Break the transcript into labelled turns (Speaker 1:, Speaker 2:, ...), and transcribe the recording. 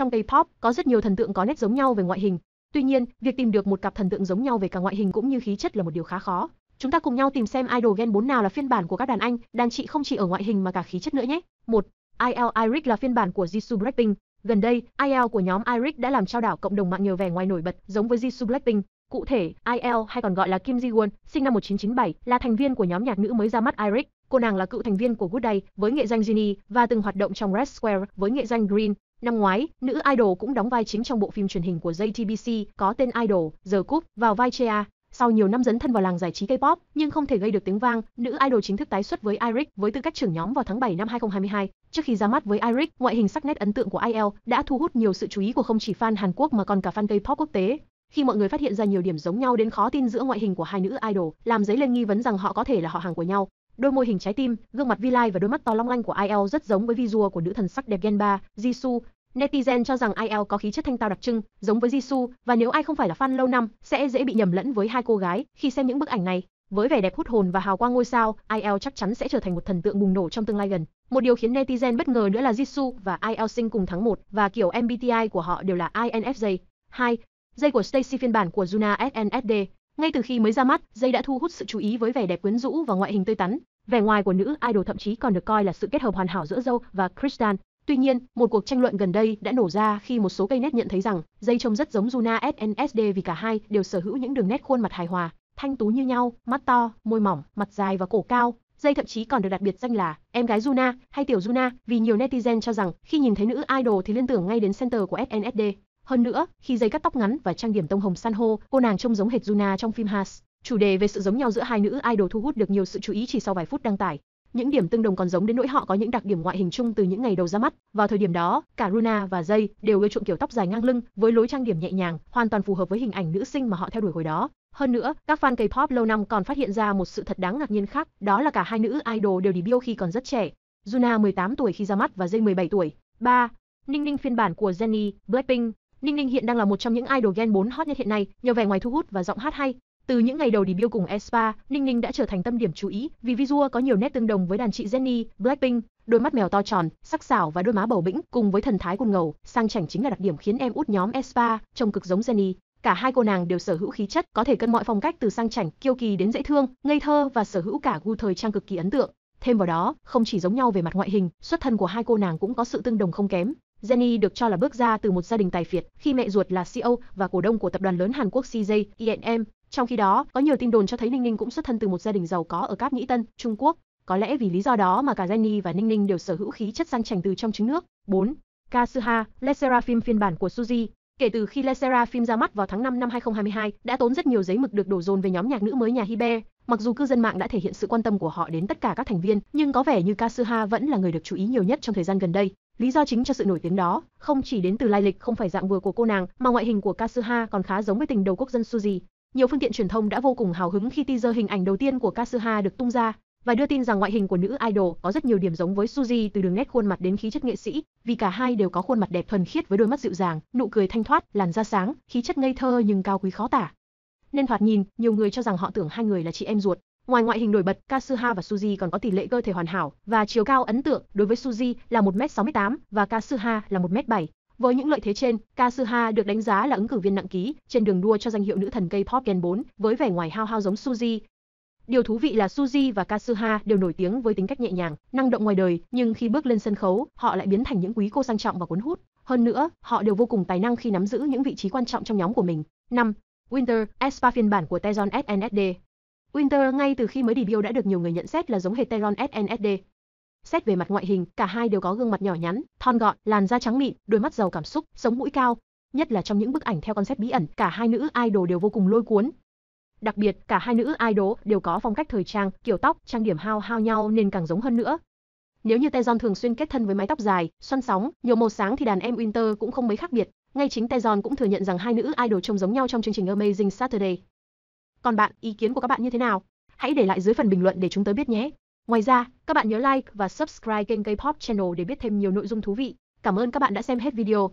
Speaker 1: Trong K-pop, có rất nhiều thần tượng có nét giống nhau về ngoại hình. Tuy nhiên, việc tìm được một cặp thần tượng giống nhau về cả ngoại hình cũng như khí chất là một điều khá khó. Chúng ta cùng nhau tìm xem idol Gen 4 nào là phiên bản của các đàn anh, đàn chị không chỉ ở ngoại hình mà cả khí chất nữa nhé. 1. IL Iric là phiên bản của Jisoo Blackpink. Gần đây, IL của nhóm Iric đã làm trao đảo cộng đồng mạng nhờ vẻ ngoài nổi bật, giống với Jisoo Blackpink. Cụ thể, IL hay còn gọi là Kim Ji Won, sinh năm 1997, là thành viên của nhóm nhạc nữ mới ra mắt Iric. Cô nàng là cựu thành viên của Good Day với nghệ danh Jinny và từng hoạt động trong Red Square với nghệ danh Green. Năm ngoái, nữ idol cũng đóng vai chính trong bộ phim truyền hình của JTBC có tên Idol, The Cup, vào vai Chea. Sau nhiều năm dấn thân vào làng giải trí K-pop, nhưng không thể gây được tiếng vang, nữ idol chính thức tái xuất với Iric với tư cách trưởng nhóm vào tháng 7 năm 2022. Trước khi ra mắt với Iric, ngoại hình sắc nét ấn tượng của IL đã thu hút nhiều sự chú ý của không chỉ fan Hàn Quốc mà còn cả fan K-pop quốc tế. Khi mọi người phát hiện ra nhiều điểm giống nhau đến khó tin giữa ngoại hình của hai nữ idol, làm dấy lên nghi vấn rằng họ có thể là họ hàng của nhau. Đôi môi hình trái tim, gương mặt vi lai và đôi mắt to long lanh của IL rất giống với visual của nữ thần sắc đẹp Genba Jisoo. Netizen cho rằng IL có khí chất thanh tao đặc trưng, giống với Jisoo, và nếu ai không phải là fan lâu năm, sẽ dễ bị nhầm lẫn với hai cô gái khi xem những bức ảnh này. Với vẻ đẹp hút hồn và hào quang ngôi sao, IL chắc chắn sẽ trở thành một thần tượng bùng nổ trong tương lai gần. Một điều khiến netizen bất ngờ nữa là Jisoo và IL sinh cùng tháng 1 và kiểu MBTI của họ đều là INFJ. 2. Dây của Stacy phiên bản của Juna SNSD. Ngay từ khi mới ra mắt, dây đã thu hút sự chú ý với vẻ đẹp quyến rũ và ngoại hình tươi tắn. Vẻ ngoài của nữ idol thậm chí còn được coi là sự kết hợp hoàn hảo giữa dâu và Kristan. Tuy nhiên, một cuộc tranh luận gần đây đã nổ ra khi một số cây nét nhận thấy rằng dây trông rất giống Juna SNSD vì cả hai đều sở hữu những đường nét khuôn mặt hài hòa, thanh tú như nhau, mắt to, môi mỏng, mặt dài và cổ cao. Dây thậm chí còn được đặt biệt danh là em gái Juna hay tiểu Juna vì nhiều netizen cho rằng khi nhìn thấy nữ idol thì liên tưởng ngay đến center của SNSD. Hơn nữa, khi dây cắt tóc ngắn và trang điểm tông hồng san hô, cô nàng trông giống hệt Juna trong phim Has. Chủ đề về sự giống nhau giữa hai nữ idol thu hút được nhiều sự chú ý chỉ sau vài phút đăng tải. Những điểm tương đồng còn giống đến nỗi họ có những đặc điểm ngoại hình chung từ những ngày đầu ra mắt. Vào thời điểm đó, cả Runa và Jay đều ưa chuộng kiểu tóc dài ngang lưng với lối trang điểm nhẹ nhàng, hoàn toàn phù hợp với hình ảnh nữ sinh mà họ theo đuổi hồi đó. Hơn nữa, các fan K-pop lâu năm còn phát hiện ra một sự thật đáng ngạc nhiên khác, đó là cả hai nữ idol đều debut khi còn rất trẻ. Juna 18 tuổi khi ra mắt và Jay 17 tuổi. 3. Ninh Ninh phiên bản của Jennie, Blackpink. Ninh Ninh hiện đang là một trong những idol Gen 4 hot nhất hiện nay, nhờ vẻ ngoài thu hút và giọng hát hay. Từ những ngày đầu debut cùng aespa, Ninh Ninh đã trở thành tâm điểm chú ý vì visual có nhiều nét tương đồng với đàn chị Jennie, Blackpink, đôi mắt mèo to tròn, sắc sảo và đôi má bầu bĩnh cùng với thần thái cuồng ngầu, sang chảnh chính là đặc điểm khiến em út nhóm aespa trông cực giống Jennie. Cả hai cô nàng đều sở hữu khí chất có thể cân mọi phong cách từ sang chảnh, kiêu kỳ đến dễ thương, ngây thơ và sở hữu cả gu thời trang cực kỳ ấn tượng. Thêm vào đó, không chỉ giống nhau về mặt ngoại hình, xuất thân của hai cô nàng cũng có sự tương đồng không kém. Jennie được cho là bước ra từ một gia đình tài phiệt khi mẹ ruột là CEO và cổ đông của tập đoàn lớn Hàn Quốc CJ E&M. Trong khi đó, có nhiều tin đồn cho thấy Ninh Ninh cũng xuất thân từ một gia đình giàu có ở Cáp Nhĩ Tân, Trung Quốc. Có lẽ vì lý do đó mà cả Jennie và Ninh Ninh đều sở hữu khí chất sang chảnh từ trong trứng nước. 4. Kasuha, Lesera phim phiên bản của Suzy. Kể từ khi Lesera phim ra mắt vào tháng 5 năm 2022, đã tốn rất nhiều giấy mực được đổ dồn về nhóm nhạc nữ mới nhà Hibe. Mặc dù cư dân mạng đã thể hiện sự quan tâm của họ đến tất cả các thành viên, nhưng có vẻ như Kasuha vẫn là người được chú ý nhiều nhất trong thời gian gần đây. Lý do chính cho sự nổi tiếng đó, không chỉ đến từ lai lịch không phải dạng vừa của cô nàng, mà ngoại hình của Kasuha còn khá giống với tình đầu quốc dân Suzy. Nhiều phương tiện truyền thông đã vô cùng hào hứng khi teaser hình ảnh đầu tiên của Kasuha được tung ra và đưa tin rằng ngoại hình của nữ idol có rất nhiều điểm giống với Suzy từ đường nét khuôn mặt đến khí chất nghệ sĩ, vì cả hai đều có khuôn mặt đẹp thuần khiết với đôi mắt dịu dàng, nụ cười thanh thoát, làn da sáng, khí chất ngây thơ nhưng cao quý khó tả. Nên thoạt nhìn, nhiều người cho rằng họ tưởng hai người là chị em ruột. Ngoài ngoại hình nổi bật, Kasuha và Suzy còn có tỷ lệ cơ thể hoàn hảo và chiều cao ấn tượng. Đối với Suzy là 1m68 và Kasuha là 1m7. Với những lợi thế trên, Kasuha được đánh giá là ứng cử viên nặng ký trên đường đua cho danh hiệu nữ thần K-pop Gen 4 với vẻ ngoài hao hao giống Suzy. Điều thú vị là Suzy và Kasuha đều nổi tiếng với tính cách nhẹ nhàng, năng động ngoài đời, nhưng khi bước lên sân khấu, họ lại biến thành những quý cô sang trọng và cuốn hút. Hơn nữa, họ đều vô cùng tài năng khi nắm giữ những vị trí quan trọng trong nhóm của mình. 5. Winter, Espa phiên bản của Tezon SNSD. Winter ngay từ khi mới debut đã được nhiều người nhận xét là giống hệt Teron SNSD. Xét về mặt ngoại hình, cả hai đều có gương mặt nhỏ nhắn, thon gọn, làn da trắng mịn, đôi mắt giàu cảm xúc, sống mũi cao. Nhất là trong những bức ảnh theo concept bí ẩn, cả hai nữ idol đều vô cùng lôi cuốn. Đặc biệt, cả hai nữ idol đều có phong cách thời trang, kiểu tóc, trang điểm hao hao nhau nên càng giống hơn nữa. Nếu như Taeyeon thường xuyên kết thân với mái tóc dài, xoăn sóng, nhiều màu sáng thì đàn em Winter cũng không mấy khác biệt. Ngay chính Taeyeon cũng thừa nhận rằng hai nữ idol trông giống nhau trong chương trình Amazing Saturday. Còn bạn, ý kiến của các bạn như thế nào? Hãy để lại dưới phần bình luận để chúng tôi biết nhé. Ngoài ra, các bạn nhớ like và subscribe kênh K-pop Channel để biết thêm nhiều nội dung thú vị. Cảm ơn các bạn đã xem hết video.